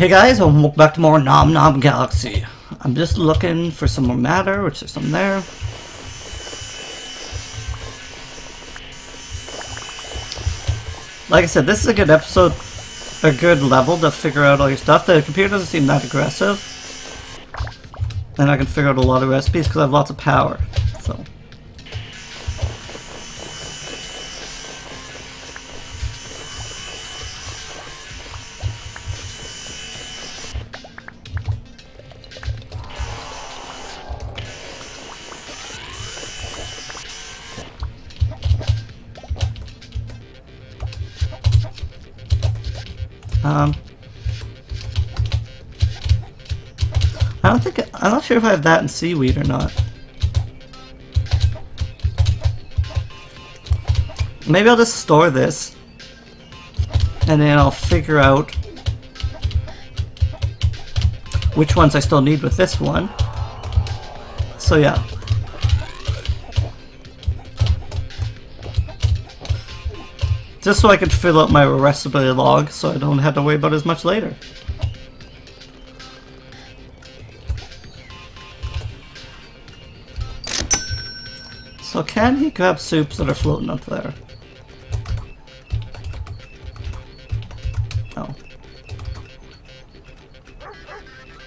Hey guys, welcome back to more Nom Nom Galaxy. I'm just looking for some more matter, which there's some there. Like I said, this is a good episode, a good level to figure out all your stuff. The computer doesn't seem that aggressive. And I can figure out a lot of recipes because I have lots of power. Um, I don't think I'm not sure if I have that in seaweed or not. Maybe I'll just store this, and then I'll figure out which ones I still need with this one. So yeah. Just so I could fill out my recipe log so I don't have to worry about as much later. So can he grab soups that are floating up there? Oh.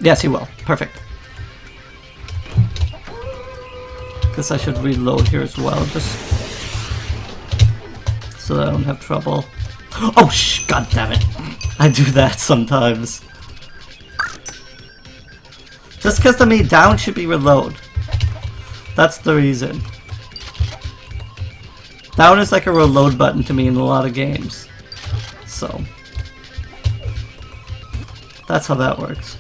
Yes, he will. Perfect. Guess I should reload here as well, just that I don't have trouble. Oh, sh! God damn it! I do that sometimes. Just because to me, down should be reload. That's the reason. Down is like a reload button to me in a lot of games. So. That's how that works.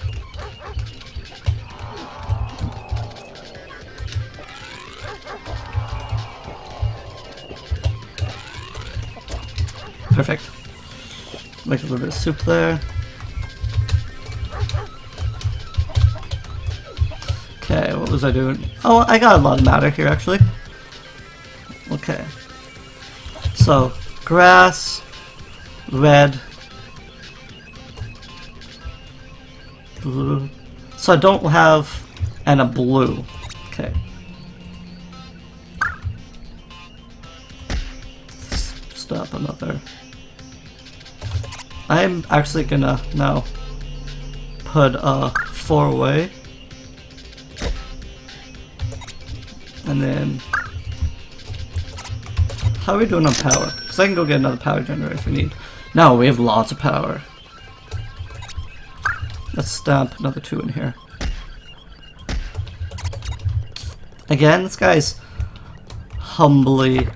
Perfect. Make a little bit of soup there. Okay, what was I doing? Oh, I got a lot of matter here actually. Okay. So, grass, red, blue. So I don't have, and a blue. Okay. Stop another. I'm actually gonna now put a four away. And then how are we doing on power? Because I can go get another power generator if we need. No, we have lots of power. Let's stamp another two in here. Again, this guy's humbly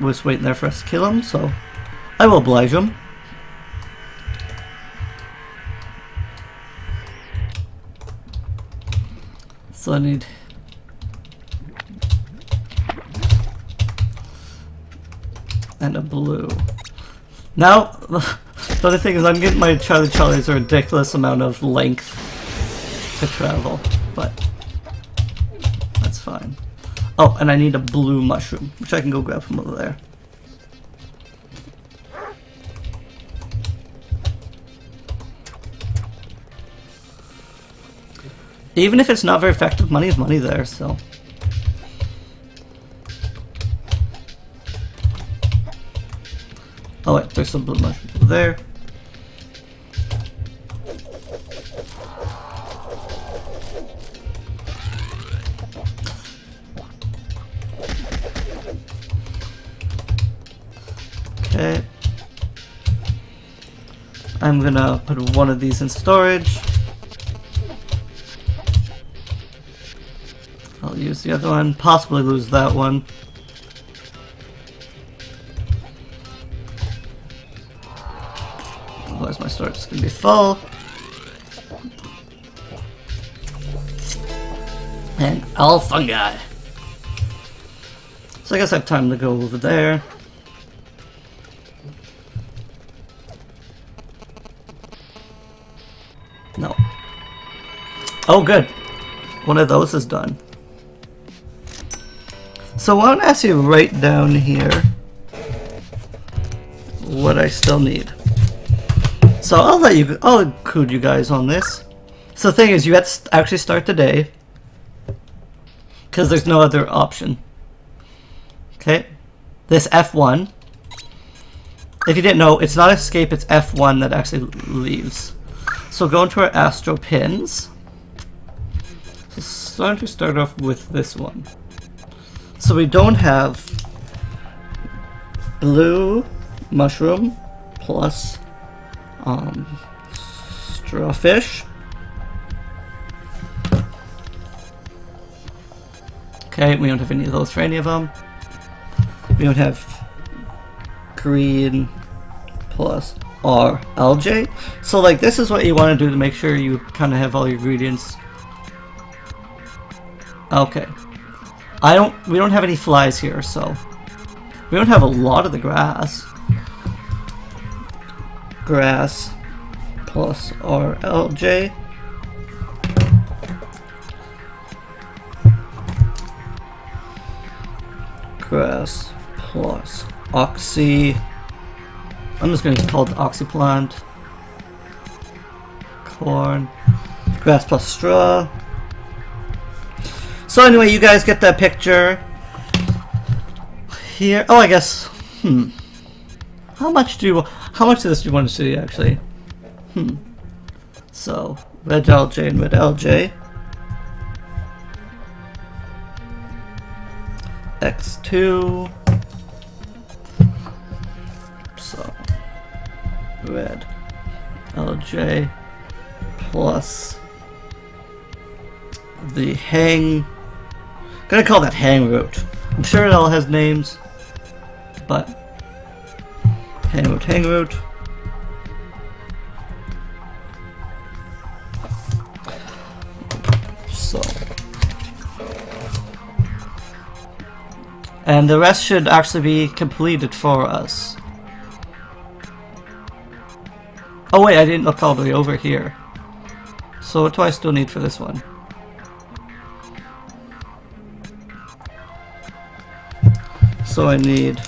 was waiting there for us to kill him, so I will oblige him. So I need... And a blue. Now, the other thing is I'm getting my Charlie Charlies a ridiculous amount of length to travel, but that's fine. Oh, and I need a blue mushroom, which I can go grab from over there. Even if it's not very effective, money is money there, so... Oh wait, there's some blue mushrooms there. Okay. I'm gonna put one of these in storage. I'll use the other one, possibly lose that one. Otherwise my storage is going to be full. And all fungi. So I guess I have time to go over there. No. Oh good. One of those is done. So I want to ask you right down here what I still need. So I'll let you, I'll include you guys on this. So the thing is, you have to actually start the day. Because there's no other option. Okay. This F1. If you didn't know, it's not escape, it's F1 that actually leaves. So go into our Astro pins. So starting to start off with this one. So we don't have blue mushroom plus um, strawfish. Okay, we don't have any of those for any of them. We don't have green plus R LJ. So like this is what you want to do to make sure you kind of have all your ingredients. Okay. I don't, we don't have any flies here, so. We don't have a lot of the grass. Grass plus RLJ. Grass plus Oxy. I'm just going to call it Oxy plant. Corn. Grass plus straw. So anyway, you guys get that picture. Here. Oh, I guess. Hmm. How much do you, how much of this do you want to see actually? Hmm. So, red algae and red algae. X2. So, red algae plus the hang. Gonna call that hang root. I'm sure it all has names, but hang root, hang root. So. And the rest should actually be completed for us. Oh wait, I didn't look all the way over here. So what do I still need for this one? So I need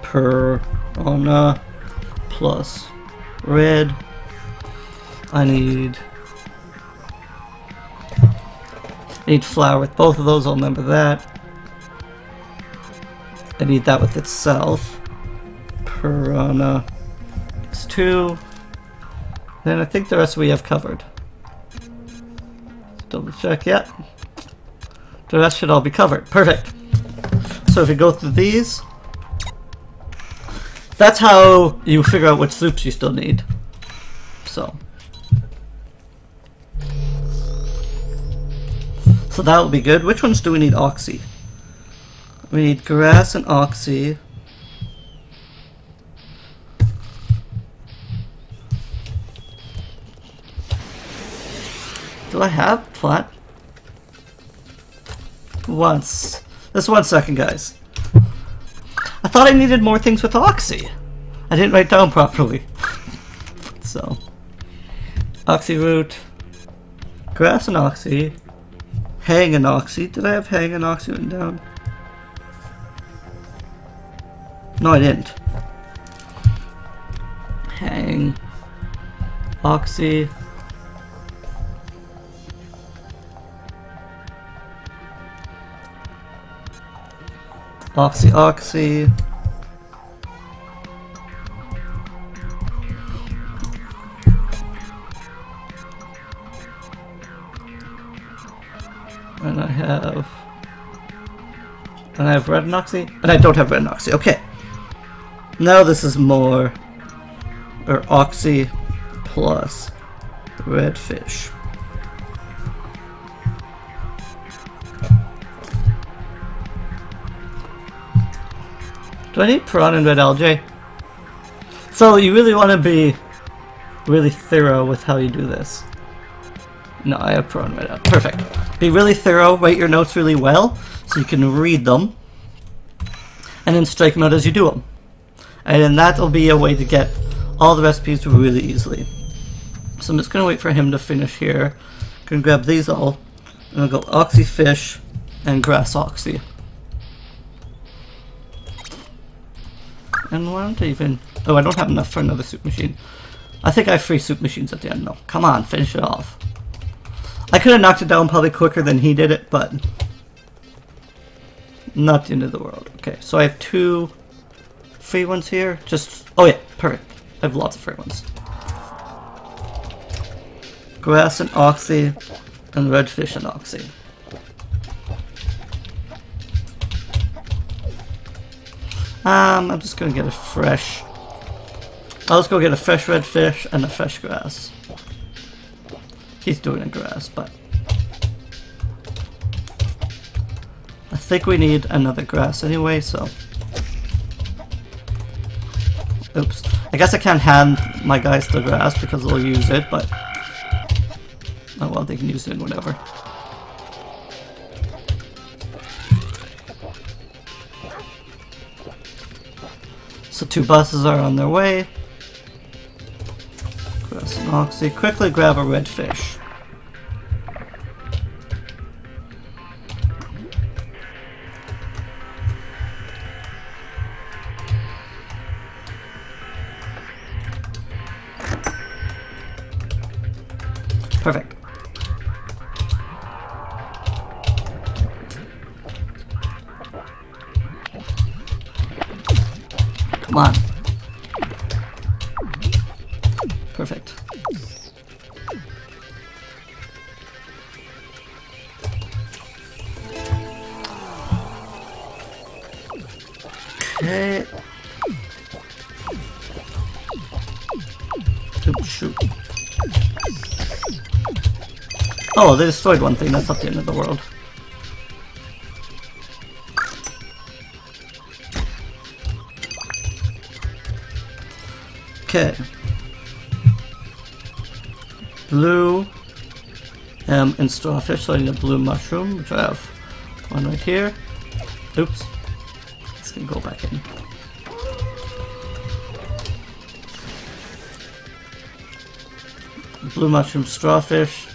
Piranha plus red. I need I need flour with both of those, I'll remember that. I need that with itself. Piranha X2. Then I think the rest we have covered. Double check, yeah. The rest should all be covered. Perfect. So if you go through these, that's how you figure out which soups you still need. So. So that will be good. Which ones do we need oxy? We need grass and oxy. Do I have plant? Once. Just one second, guys. I thought I needed more things with oxy. I didn't write down properly. so. Oxy root. Grass and oxy. Hang and Oxy. Did I have Hang and Oxy written down? No, I didn't. Hang. Oxy. Oxy, Oxy. And I have... And I have red Noxy? And I don't have red Noxy. Okay. Now this is more... Or Oxy plus red Do I need prawn and red algae? So you really want to be really thorough with how you do this. No, I have prawn right up. Perfect. Be really thorough, write your notes really well, so you can read them, and then strike them out as you do them. And then that'll be a way to get all the recipes really easily. So I'm just going to wait for him to finish here. I'm Gonna grab these all, and I'll go oxy fish and grass oxy. And don't even... Oh, I don't have enough for another soup machine. I think I have three soup machines at the end, though. Come on, finish it off. I could have knocked it down probably quicker than he did it, but... Not the end of the world. Okay, so I have two free ones here. Just... Oh yeah, perfect. I have lots of free ones. Grass and oxy, and redfish and oxy. Um, I'm just gonna get a fresh... I'll just go get a fresh redfish and a fresh grass. He's doing a grass, but... I think we need another grass anyway, so... Oops. I guess I can't hand my guys the grass because they'll use it, but... Oh well, they can use it whenever. So two buses are on their way. Grass and Oxy. Quickly grab a red fish. Come on. Perfect. Okay. Oops, shoot. Oh, they destroyed one thing. That's not the end of the world. Okay. Blue um, and starfish, need a blue mushroom, which I have one right here. Oops. Gonna go back in. Blue mushroom, strawfish.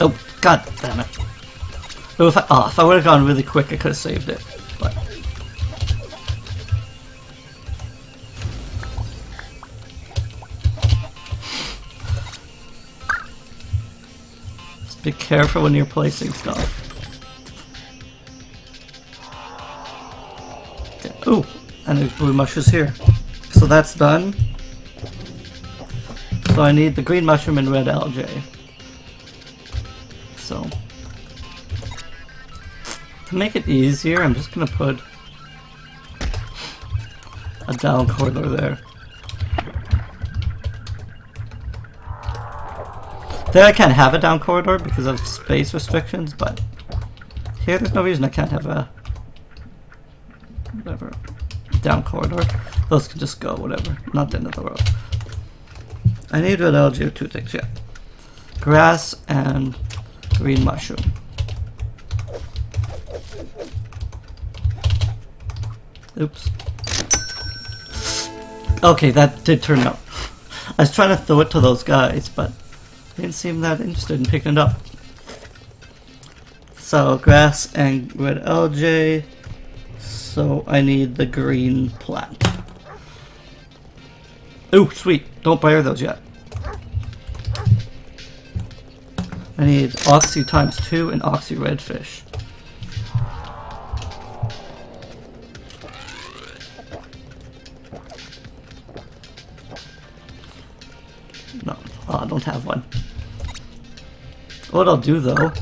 Oh, god damn it. If I, oh, if I would have gone really quick, I could have saved it. Be careful when you're placing stuff. Okay. Ooh, and there's blue mushrooms here. So that's done. So I need the green mushroom and red algae. So to make it easier, I'm just gonna put a down corridor there. There I can't have a down corridor because of space restrictions, but here there's no reason I can't have a whatever down corridor. Those can just go, whatever. Not the end of the world. I need red algae two things, yeah. Grass and green mushroom. Oops. Okay, that did turn out. I was trying to throw it to those guys, but didn't seem that interested in picking it up. So, grass and red algae. So, I need the green plant. Ooh, sweet. Don't buy those yet. I need Oxy times 2 and Oxy redfish. No, oh, I don't have one. What I'll do though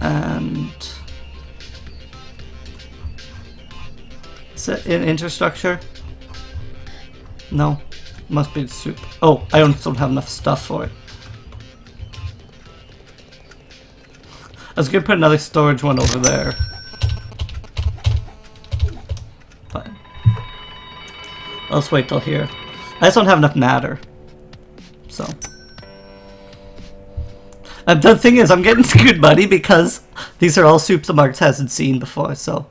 and is it in infrastructure? No, must be the soup. Oh, I don't, don't have enough stuff for it. I was gonna put another storage one over there. But I'll just wait till here. I just don't have enough matter. So. Uh, the thing is, I'm getting screwed money because these are all soups the Marks hasn't seen before, so.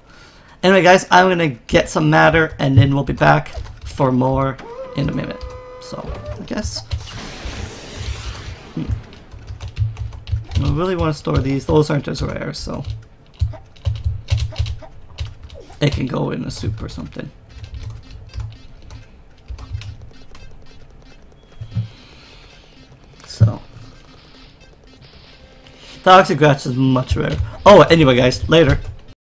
Anyway, guys, I'm gonna get some matter, and then we'll be back for more in a minute. So, I guess. Hmm. I really want to store these. Those aren't as rare, so. It can go in a soup or something. So. Toxic grass is much rarer. Oh, anyway, guys, later.